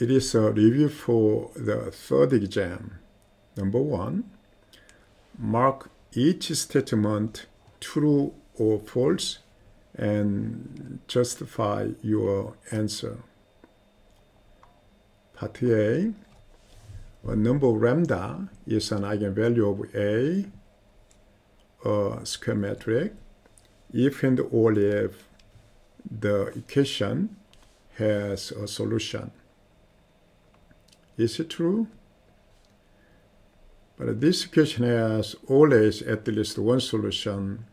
it is a review for the third exam. Number one, mark each statement true or false and justify your answer. Part A, a number lambda is an eigenvalue of A, a square matrix, if and only if the equation has a solution. Is it true? But this equation has always at least one solution.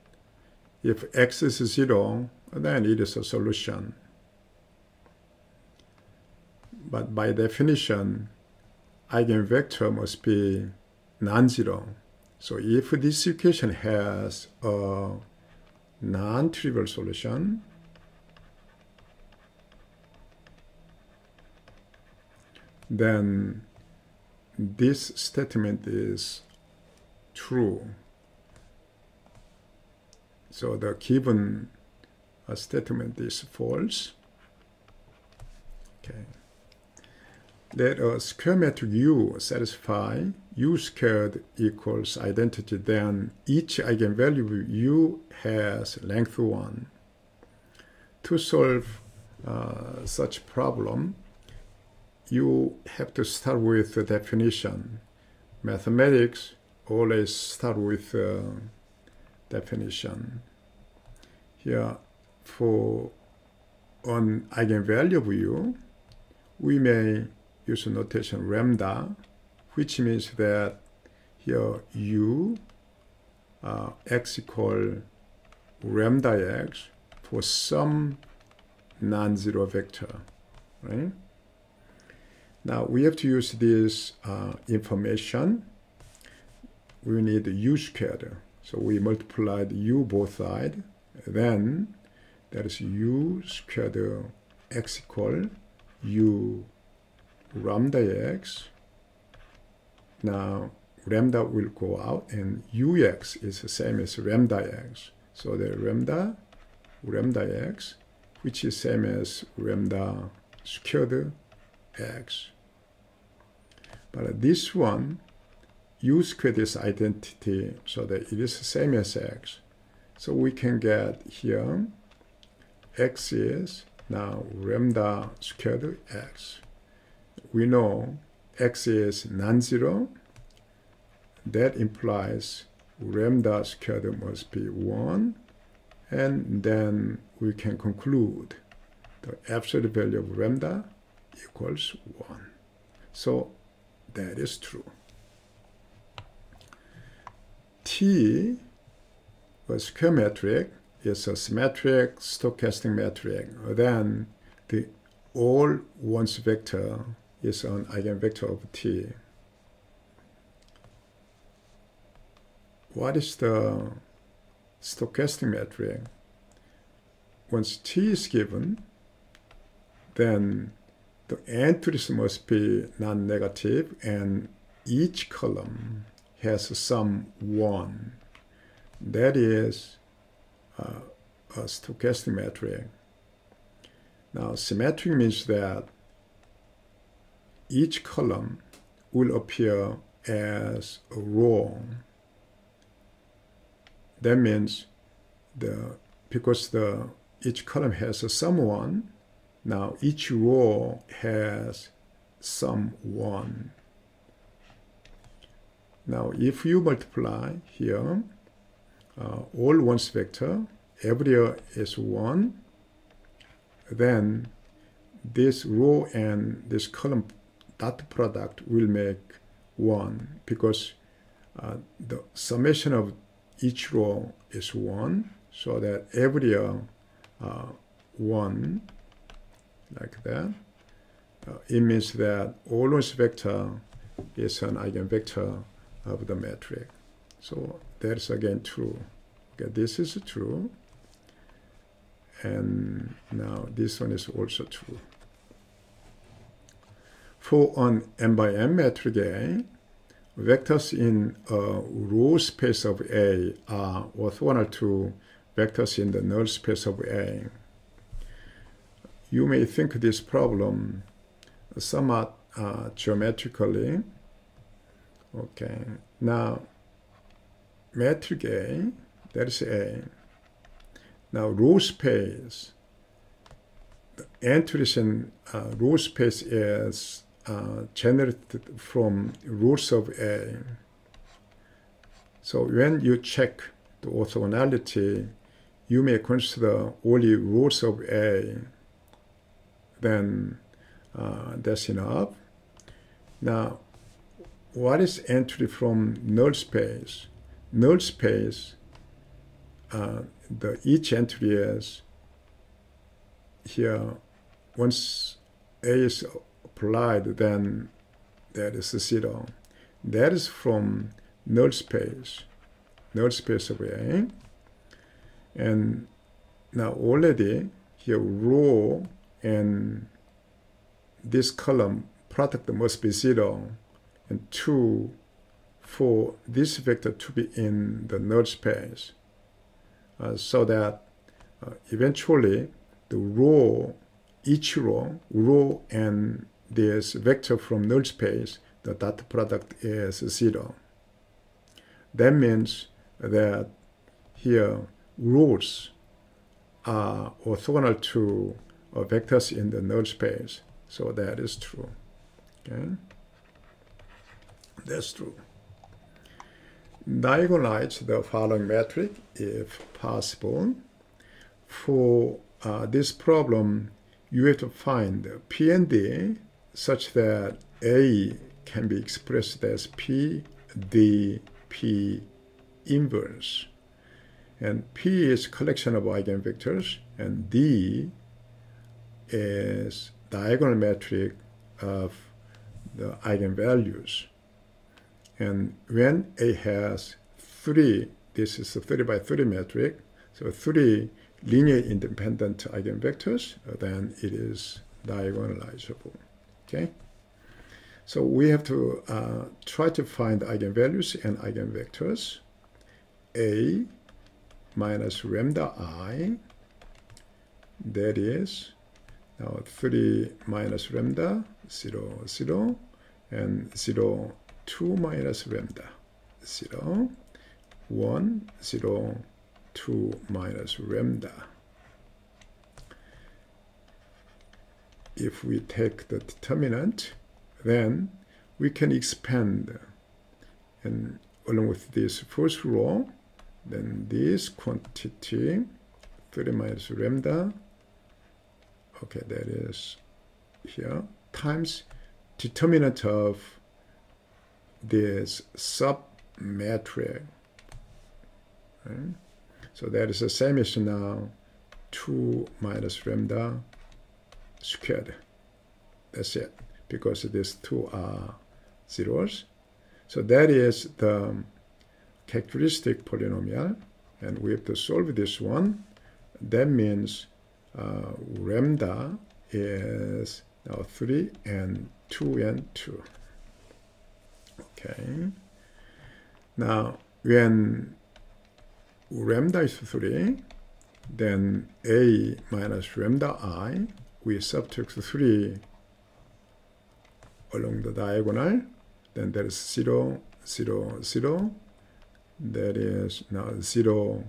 If x is 0, then it is a solution. But by definition, eigenvector must be non-zero. So if this equation has a non-trivial solution, then this statement is true. So the given uh, statement is false. Okay. Let a square matrix U satisfy U squared equals identity, then each eigenvalue U has length 1. To solve uh, such problem, you have to start with the definition. Mathematics always start with uh, definition. Here, for an eigenvalue of u, we may use a notation lambda, which means that here u uh, x equal lambda x for some non-zero vector, right? Now we have to use this uh, information. We need u squared. So we multiply the u both sides. Then that is u squared x equal u lambda x. Now lambda will go out and ux is the same as lambda x. So the lambda, lambda x, which is same as lambda squared x. But this one, u squared this identity so that it is the same as x. So we can get here x is now lambda squared x. We know x is non-zero. That implies lambda squared must be 1. And then we can conclude the absolute value of lambda equals 1. So that is true. T T, a square matrix, is a symmetric stochastic matrix. Then the all ones vector is an eigenvector of T. What is the stochastic matrix? Once T is given, then the entries must be non-negative and each column has sum 1. That is uh, a stochastic matrix. Now, symmetric means that each column will appear as a row. That means the because the each column has a sum 1, now each row has sum 1. Now if you multiply here, uh, all ones vector, every is 1, then this row and this column dot product will make 1 because uh, the summation of each row is 1 so that every uh, 1 like that. Uh, it means that all always vector is an eigenvector of the matrix. So that's again true. Okay, this is true. And now this one is also true. For an m by m matrix A, vectors in a row space of A are orthogonal to vectors in the null space of A you may think this problem somewhat uh, geometrically. Okay, now matrix A, that is A. Now row space, the entries in uh, row space is uh, generated from rows of A. So when you check the orthogonality, you may consider only rows of A, then uh, that's enough. Now, what is entry from null space? Null space, uh, the each entry is here, once A is applied, then that is zero. That is from null space, null space of A. And now already here row and this column product must be zero. And two for this vector to be in the null space uh, so that uh, eventually the row each row row and this vector from null space the dot product is zero. That means that here rows are orthogonal to vectors in the null space. So that is true. Okay, that's true. Diagonalize the following matrix if possible. For uh, this problem, you have to find P and D such that A can be expressed as P, D, P inverse. And P is collection of eigenvectors, and D is diagonal matrix of the eigenvalues. And when A has three, this is a 30 by 30 matrix, so three linear independent eigenvectors, then it is diagonalizable. Okay? So we have to uh, try to find eigenvalues and eigenvectors. A minus lambda i, that is now 3 minus lambda, 0, 0, and 0, 2 minus lambda, 0, 1, 0, 2 minus lambda. If we take the determinant, then we can expand and along with this first row then this quantity 30 minus lambda okay that is here. Times determinant of this submatrix right? so that is the same as now 2 minus lambda squared. That's it because these two are zeros. So that is the characteristic polynomial and we have to solve this one. That means uh, lambda is now 3 and 2 and 2 okay. Now when lambda is 3 then a minus lambda i we subtract 3 along the diagonal then there is 0 0 0 that is now 0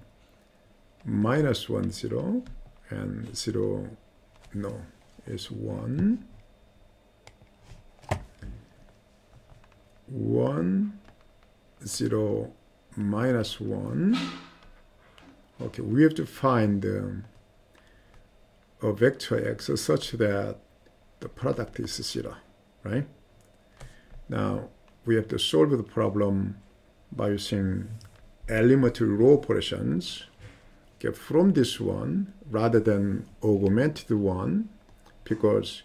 minus 1 0 and 0 no is 1 1 0 minus 1 okay we have to find um, a vector x such that the product is 0 right? Now we have to solve the problem by using elementary row operations okay, from this one rather than augmented one because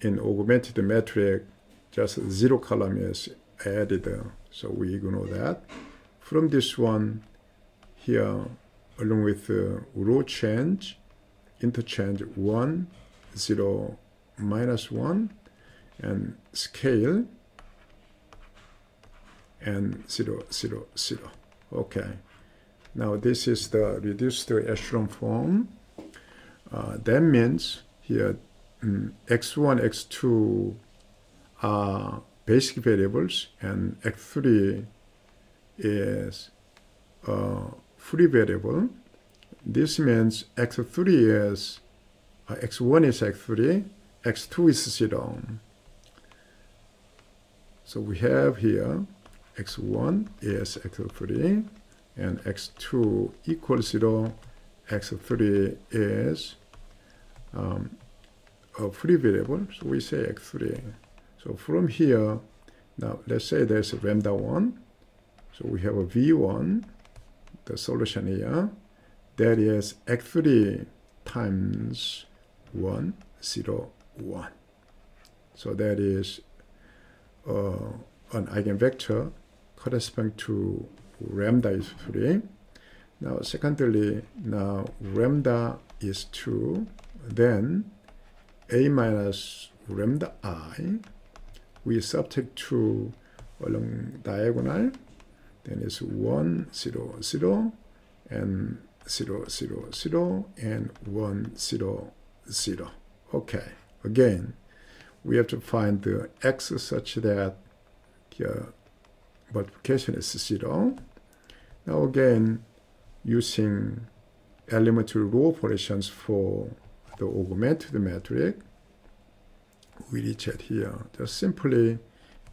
in augmented matrix just zero column is added so we ignore that from this one here along with uh, row change interchange 1 0 minus 1 and scale and 0, 0, 0. Okay. Now this is the reduced echelon form. Uh, that means here um, x1, x2 are basic variables and x3 is a free variable. This means x3 is, uh, x1 is x3, x2 is 0. So we have here x1 is x3 and x2 equals 0 x3 is um, a free variable. So we say x3 so from here now let's say there's a lambda 1 so we have a v1 the solution here. That is x3 times 1 0 1 so that is uh, an eigenvector corresponding to lambda is 3. Now, secondly, now lambda is 2. Then a minus lambda i, we subtract 2 along diagonal. Then it's 1, 0, 0, and 0, 0, 0, and 1, 0, 0. Okay, again, we have to find the x such that here multiplication is 0. Now again, using elementary row operations for the augmented matrix, we reach it here. Just simply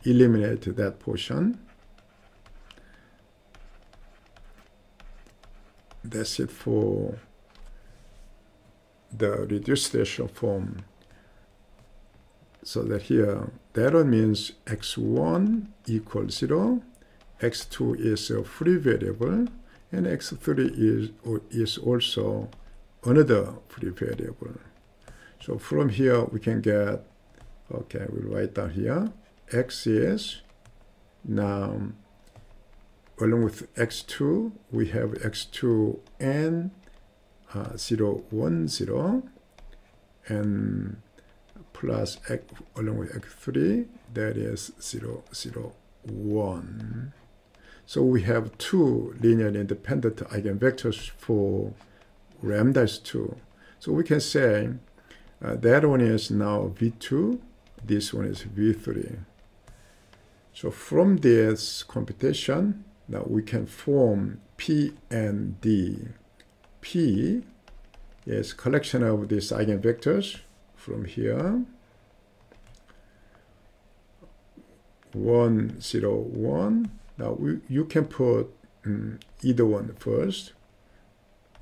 eliminate that portion. That's it for the reduced ratio form so that here that means x1 equals 0 x2 is a free variable and x3 is, is also another free variable. So from here we can get, okay, we'll write down here, x is now along with x2 we have x2 and uh, 0, 1, 0 and plus x along with x3 that is 0, 0, 1. So we have two linearly independent eigenvectors for lambda is 2. So we can say uh, that one is now V2, this one is V3. So from this computation, now we can form P and D. P is collection of these eigenvectors from here. 1, 0, 1, now we, you can put um, either one first,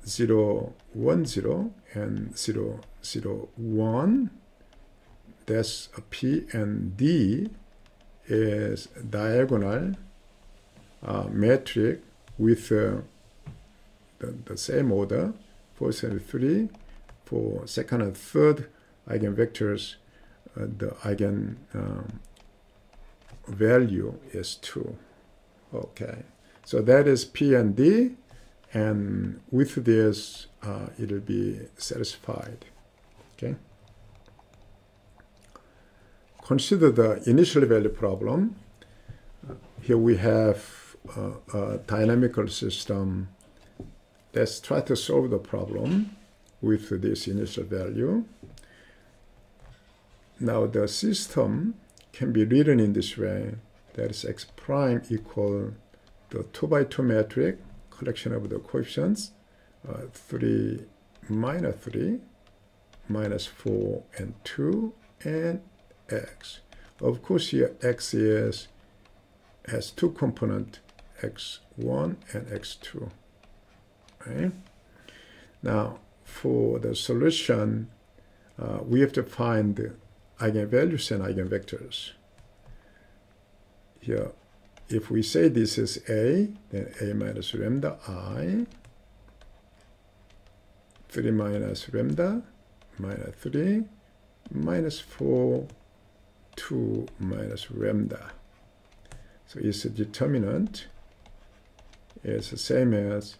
0, 1, 0 and 0, 0, 1. That's a P and D is diagonal uh, matrix with uh, the, the same order, 4, 7, 3. For second and third eigenvectors, uh, the eigen um, value is 2. Okay, so that is P and D, and with this, uh, it'll be satisfied. Okay. Consider the initial value problem. Here we have uh, a dynamical system. Let's try to solve the problem with this initial value. Now the system can be written in this way that is x prime equal the 2 by 2 matrix collection of the coefficients uh, 3 minus 3 minus 4 and 2 and x. Of course here x is has two component x1 and x2 right? Now for the solution uh, we have to find the eigenvalues and eigenvectors here, if we say this is A, then A minus lambda I, 3 minus lambda, minus 3, minus 4, 2 minus lambda. So its determinant. Is the same as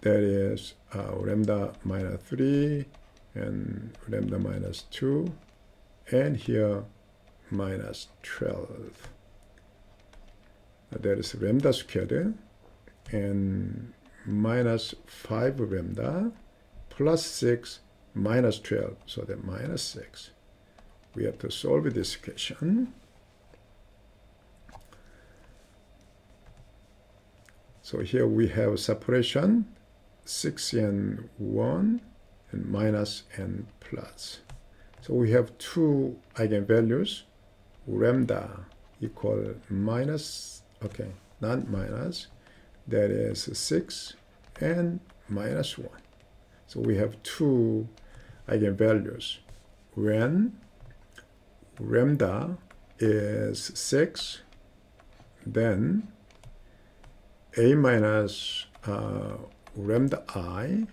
that is uh, lambda minus 3 and lambda minus 2 and here minus 12 that is lambda squared and minus 5 lambda plus 6 minus 12, so that minus 6. We have to solve this equation. So here we have separation, 6 and 1, and minus and plus. So we have two eigenvalues, lambda equal minus, okay, not minus, that is 6 and minus 1. So we have two eigenvalues. When lambda is 6, then a minus uh, lambda i,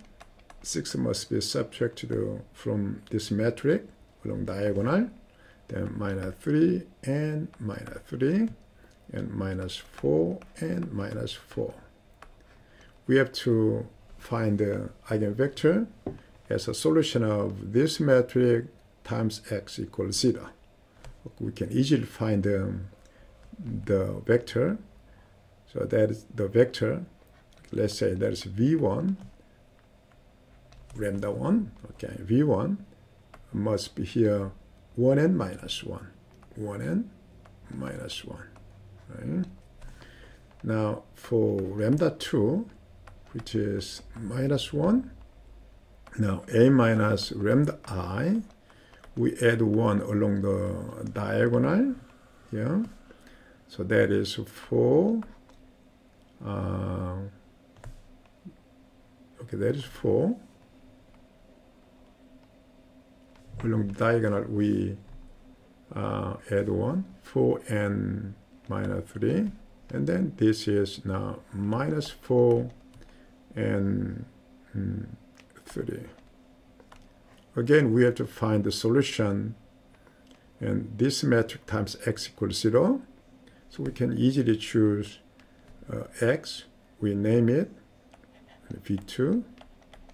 6 must be subtracted from this matrix along diagonal, then minus 3 and minus 3 and minus 4 and minus 4. We have to find the eigenvector as a solution of this matrix times x equals 0. We can easily find the, the vector. So that is the vector. Let's say that is v1, lambda 1. Okay, v1 must be here 1n minus 1. 1n minus 1. Right? Now for lambda 2, which is minus 1, now a minus lambda i, we add 1 along the diagonal. Yeah. So that is 4. Uh, okay, that is 4 along the diagonal we uh, add 1 4 and minus 3 and then this is now minus 4 and mm, 3 again we have to find the solution and this matrix times x equals 0 so we can easily choose uh, x we name it v2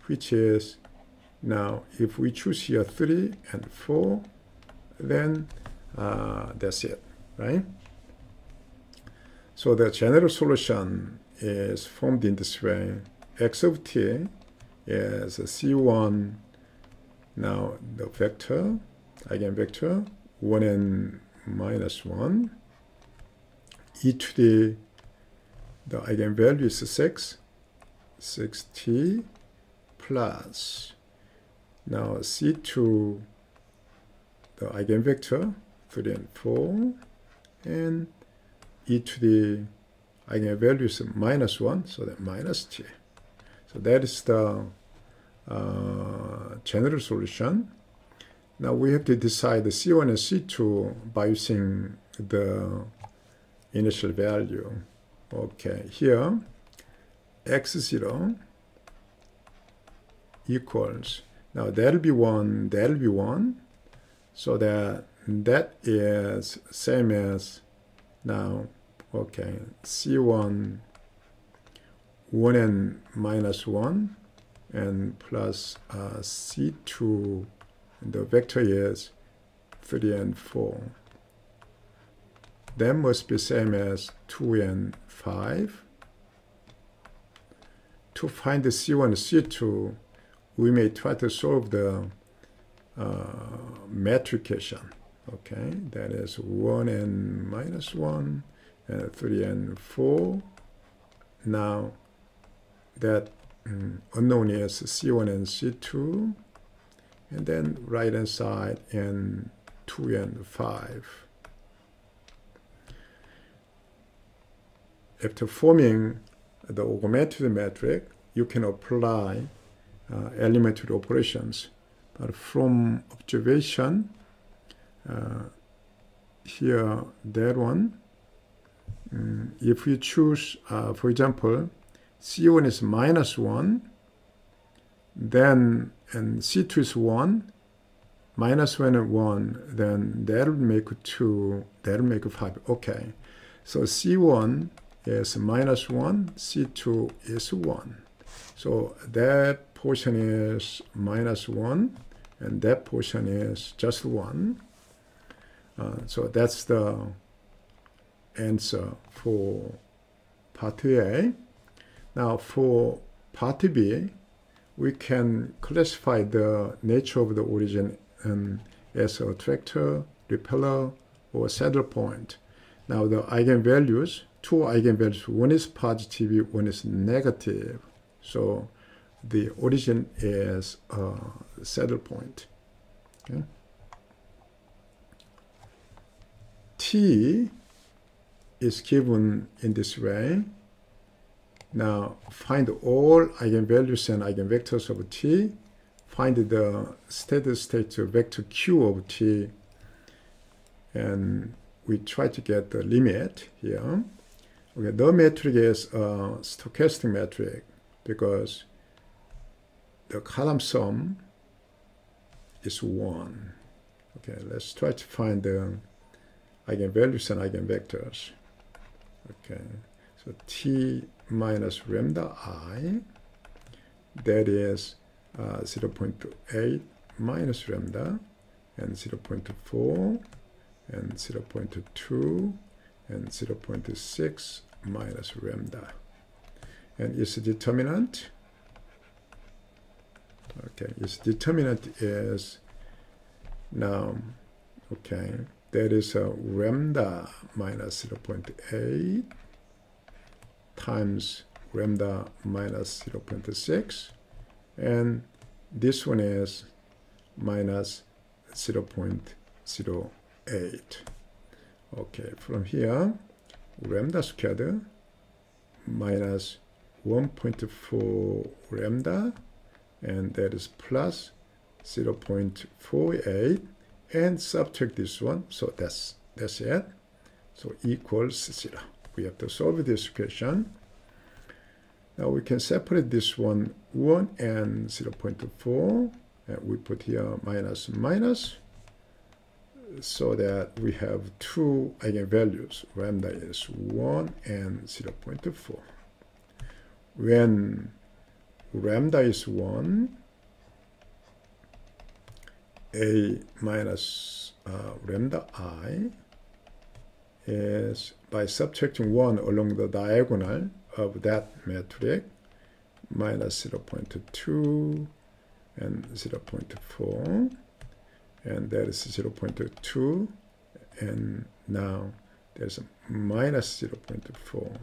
which is now, if we choose here 3 and 4, then uh, that's it, right? So the general solution is formed in this way. x of t is c1, now the vector, eigenvector, 1 and minus 1, e to the, the eigenvalue is 6, 6t plus. Now C2, the eigenvector, 3 and 4, and e to the eigenvalue is minus 1, so that minus t. So that is the uh, general solution. Now we have to decide the C1 and C2 by using the initial value. Okay, here x0 equals now that'll be 1, that'll be 1. So that that is same as now, okay, C1, 1 and minus 1, and plus uh, C2, the vector is 3 and 4. That must be same as 2 and 5. To find the C1 C2, we may try to solve the uh, metrication. Okay, that is 1 and minus 1, and 3 and 4. Now, that um, unknown is C1 and C2, and then right hand side and 2 and 5. After forming the augmented matrix, you can apply uh, elementary operations. But from observation, uh, here that one, um, if you choose, uh, for example, C1 is minus 1, then and C2 is 1, minus 1 and 1, then that'll make 2, that'll make 5. Okay, so C1 is minus 1, C2 is 1. So that portion is minus 1 and that portion is just 1. Uh, so that's the answer for part A. Now for part B, we can classify the nature of the origin um, as a attractor, repeller, or saddle point. Now the eigenvalues, two eigenvalues, one is positive, one is negative. So the origin is a saddle point. Okay. T is given in this way. Now find all eigenvalues and eigenvectors of T. Find the steady state vector Q of T. And we try to get the limit here. Okay, the matrix is a stochastic matrix because the column sum is 1. Okay, let's try to find the eigenvalues and eigenvectors. Okay, so t minus lambda i, that is uh, 0.8 minus lambda, and 0.4, and 0.2, and 0.6 minus lambda. And its determinant, okay, its determinant is now, okay, that is a lambda minus 0.8 times lambda minus 0.6 and this one is minus 0.08 okay from here lambda squared minus 1.4 lambda and that is plus 0.48 and subtract this one so that's that's it so equals 0 we have to solve this equation. Now we can separate this one 1 and 0 0.24 and we put here minus minus so that we have two eigenvalues. Lambda is 1 and 0 0.24 when lambda is 1 a minus uh, lambda i is by subtracting 1 along the diagonal of that matrix minus 0.2 and 0.4 and that is 0.2 and now there's a minus 0.4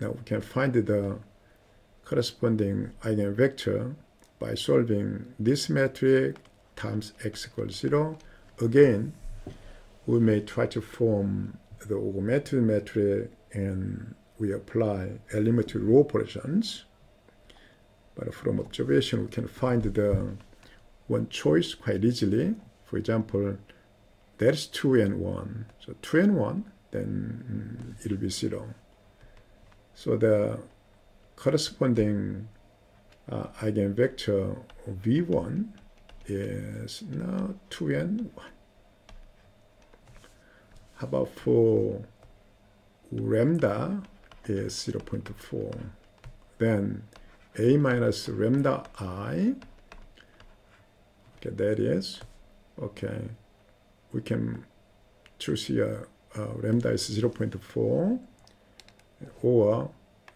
now we can find the corresponding eigenvector by solving this matrix times x equals 0. Again, we may try to form the augmented matrix and we apply elementary row operations. But from observation, we can find the one choice quite easily. For example, there's 2 and 1. So 2 and 1, then it'll be 0. So the corresponding uh, eigenvector v1 is now 2 and 1. How about for lambda is 0.4. Then a minus lambda i, okay, that is, okay, we can choose here uh, lambda is 0.4 or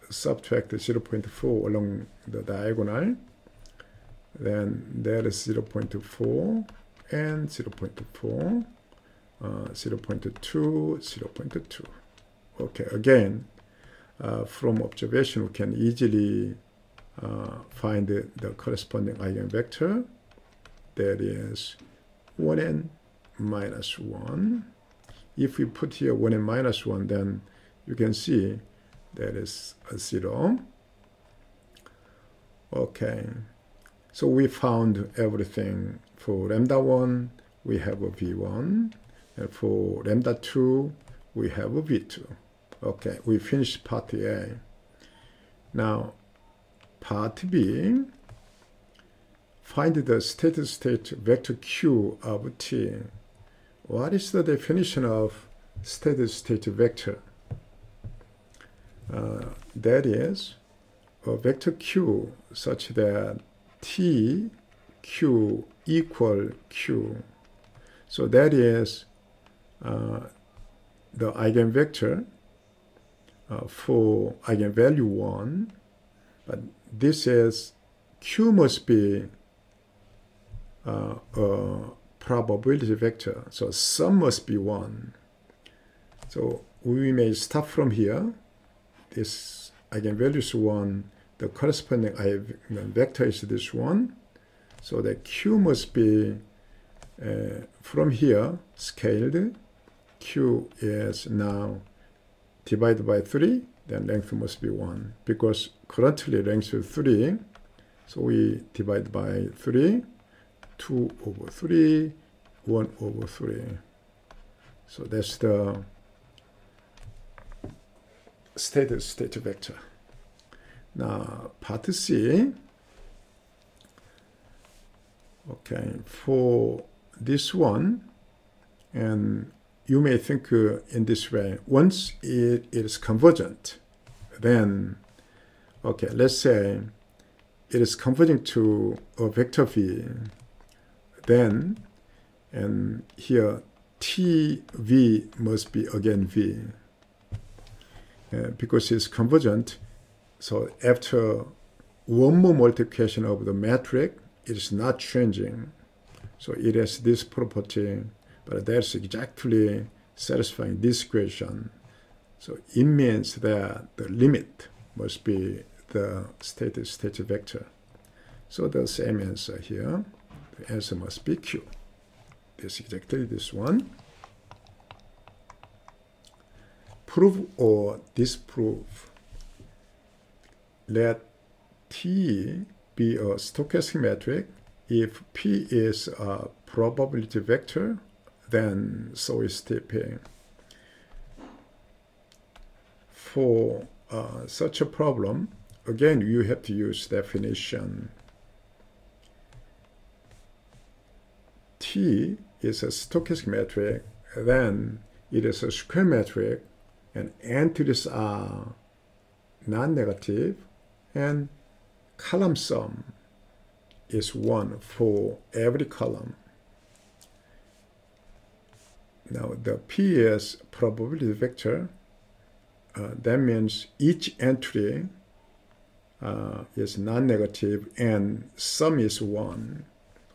subtract 0.4 along the diagonal then that is zero point two four and 0.4 uh, 0.2 0.2 okay again uh, from observation we can easily uh, find the, the, corresponding eigenvector. That is 1n minus 1 if we put here 1n minus 1 then you can see that is a 0 okay so we found everything for lambda 1 we have a v1 and for lambda 2 we have a v2 okay we finished part a. Now part b find the steady state vector q of t. What is the definition of steady state vector? Uh, that is a vector q such that t q equal q. So that is uh, the eigenvector uh, for eigenvalue 1, but this is Q must be uh, a probability vector. So sum must be 1. So we may start from here. This eigenvalue is 1. The corresponding vector is this one. So the Q must be uh, from here scaled. Q is now divided by 3. Then length must be 1. Because currently length is 3. So we divide by 3. 2 over 3, 1 over 3. So that's the steady state vector. Now part C. Okay, for this one, and you may think uh, in this way, once it is convergent, then, okay, let's say it is converging to a vector v then and here TV must be again V uh, because it's convergent. So after one more multiplication of the matrix, it is not changing. So it has this property, but that's exactly satisfying this equation. So it means that the limit must be the steady state vector. So the same answer here. The answer must be Q. This exactly this one. Prove or disprove. Let T be a stochastic matrix. If P is a probability vector, then so is TP. For uh, such a problem, again, you have to use definition T is a stochastic matrix, then it is a square matrix, and entities are non-negative, and column sum is 1 for every column. Now the P is probability vector. Uh, that means each entry uh, is non-negative and sum is 1.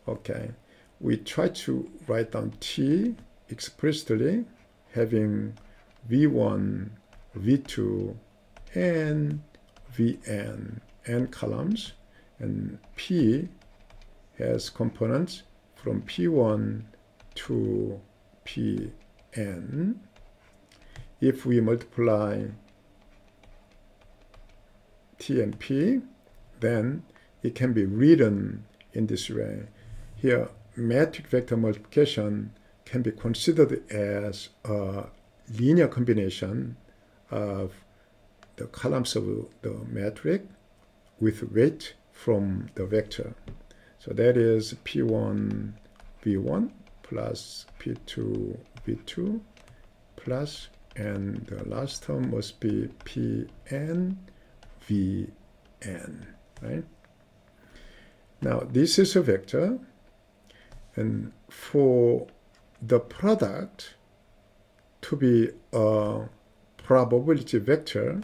Okay we try to write down T explicitly having V1, V2, and Vn, n columns, and P has components from P1 to Pn. If we multiply T and P, then it can be written in this way. Here, matrix vector multiplication can be considered as a linear combination of the columns of the matrix with weight from the vector. So that is P1 V1 plus P2 V2 plus and the last term must be Pn Vn, right? Now this is a vector and for the product to be a probability vector,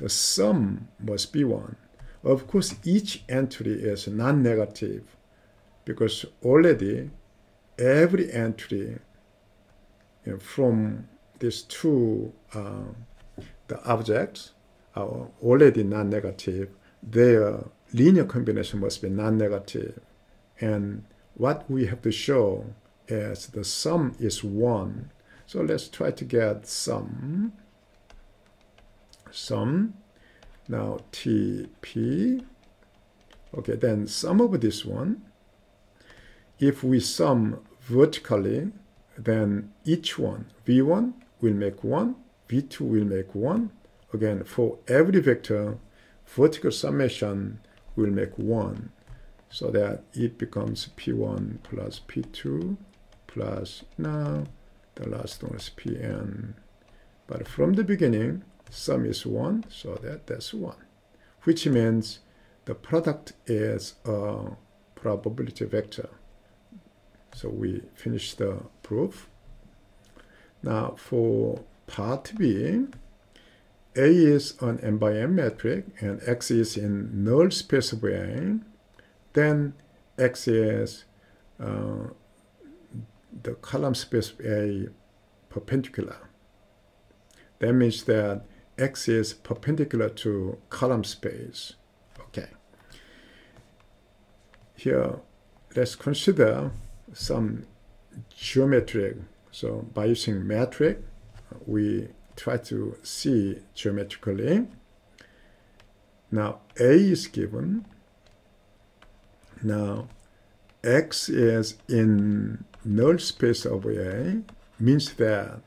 the sum must be 1. Of course, each entry is non-negative because already every entry you know, from these two uh, the objects are already non-negative. Their linear combination must be non-negative. And what we have to show is the sum is 1. So let's try to get sum. Sum. Now TP. Okay, then sum of this one. If we sum vertically, then each one, V1 will make 1, V2 will make 1. Again, for every vector, vertical summation will make 1 so that it becomes P1 plus P2 plus now the last one is Pn. But from the beginning, sum is 1, so that that's 1, which means the product is a probability vector. So we finish the proof. Now for part B, A is an m by m matrix and X is in null space of A then X is uh, the column space of A perpendicular. That means that X is perpendicular to column space. Okay. Here, let's consider some geometric. So by using matrix, we try to see geometrically. Now A is given. Now X is in null space of A means that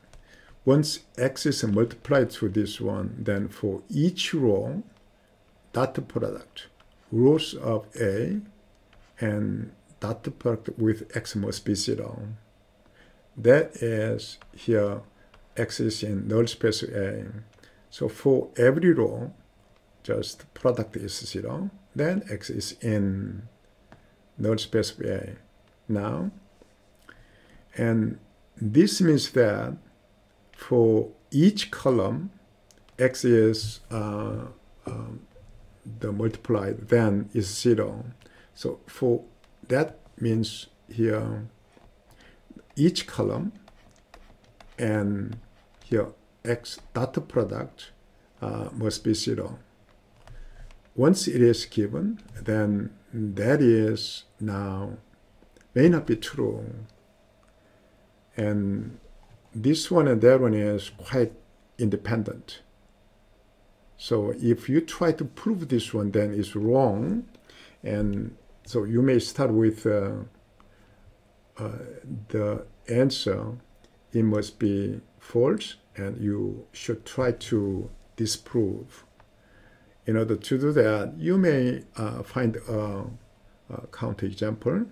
once X is multiplied through this one, then for each row, dot product, rows of A and dot product with X must be zero. That is here X is in null space A. So for every row, just product is zero, then X is in null space A. Now, and this means that for each column, X is uh, um, the multiplied, then is zero. So for that means here each column and here x dot product uh, must be zero. Once it is given, then that is now may not be true. And this one and that one is quite independent. So if you try to prove this one, then it's wrong. And so you may start with uh, uh, the answer. It must be false and you should try to disprove. In order to do that, you may uh, find a, a counterexample.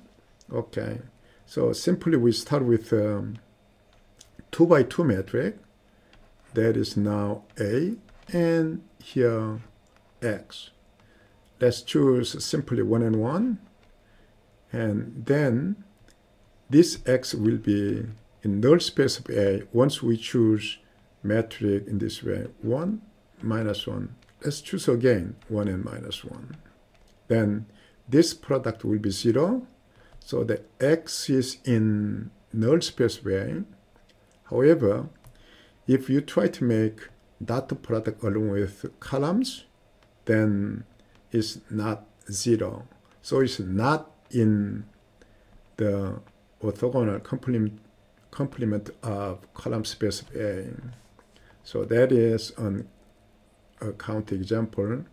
Okay, so simply we start with um, 2 by 2 matrix. That is now A and here X. Let's choose simply 1 and 1. And then this X will be in null space of A once we choose matrix in this way 1 minus 1 let's choose again 1 and minus 1 then this product will be 0 so the x is in null space way however if you try to make dot product along with columns then it's not 0 so it's not in the orthogonal complement complement of column space of A. So that is an, a count example.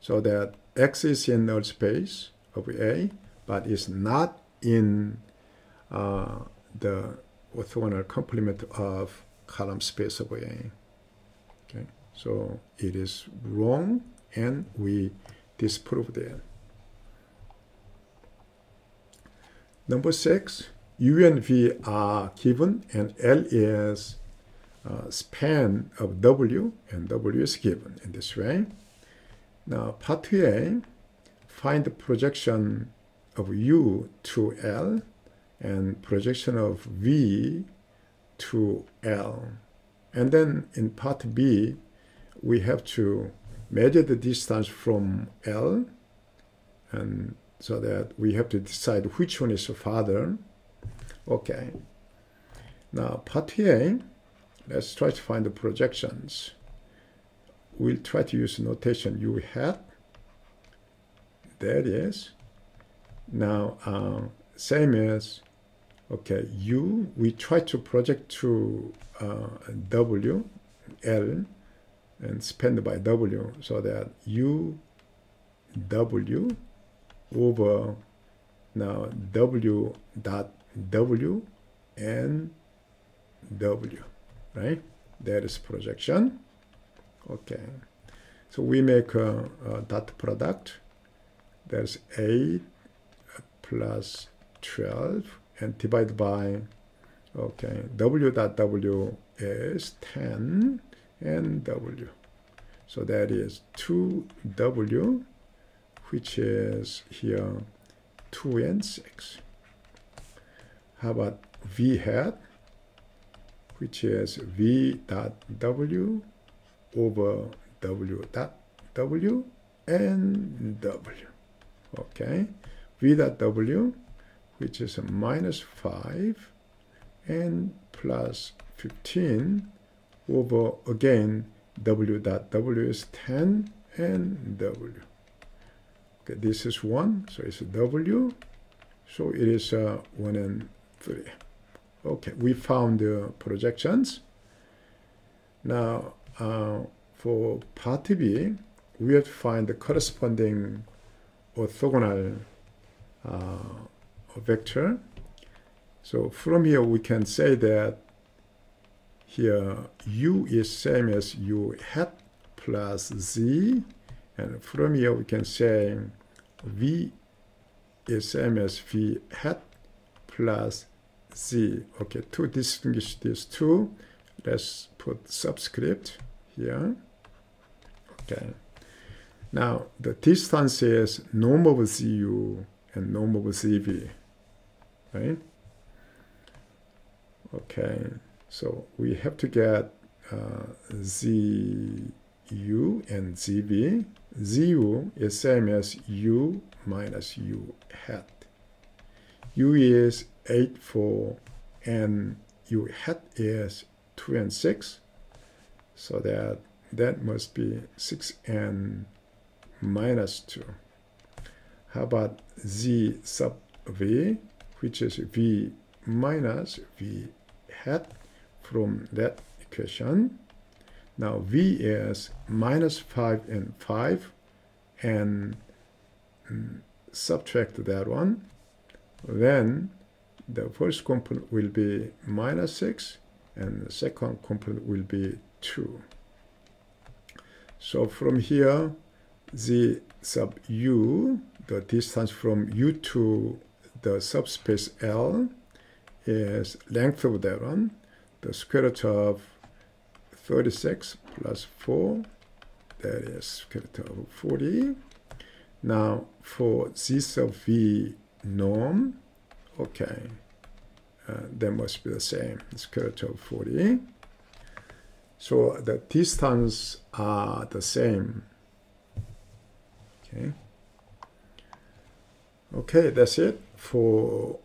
So that X is in null space of A, but is not in uh, the orthogonal complement of column space of A. Okay, so it is wrong, and we disprove it. Number six, U and V are given, and L is uh, span of W, and W is given in this way. Now, part A, find the projection of U to L and projection of V to L. And then in part B, we have to measure the distance from L, and so that we have to decide which one is farther. Okay. Now, part A, Let's try to find the projections. We'll try to use notation U hat. There it is. Now, uh, same as, okay, U, we try to project to uh, W, L, and spanned by W, so that U, W over now W dot W and W right? That is projection. Okay. So we make a, a dot product. There's 8 plus 12 and divide by, okay, w dot w is 10 and w. So that is 2w, which is here 2 and 6. How about v hat? which is v dot w over w dot w and w. Okay, v dot w, which is a minus 5, and plus 15 over, again, w dot w is 10, and w. Okay, this is 1, so it's w, so it is uh, 1 and 3. Okay, we found the projections. Now, uh, for part B, we have to find the corresponding orthogonal uh, vector. So from here, we can say that here u is same as u hat plus z. And from here, we can say v is same as v hat plus z. Okay, to distinguish these two, let's put subscript here. Okay. Now, the distance is norm of ZU and norm of ZV, right? Okay, so we have to get uh, ZU and ZV. ZU is same as U minus U hat. U is 8, 4, and U hat is 2 and 6. So that that must be 6n minus 2. How about z sub v, which is v minus v hat from that equation. Now v is minus 5 and 5, and mm, subtract that one. Then the first component will be minus 6, and the second component will be 2. So from here, the sub u, the distance from u to the subspace L is length of that one, the square root of 36 plus 4, that is square root of 40. Now for z sub v norm, okay, uh, that must be the same, square root of 40. So the distance are the same. Okay. Okay, that's it for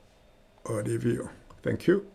a review. Thank you.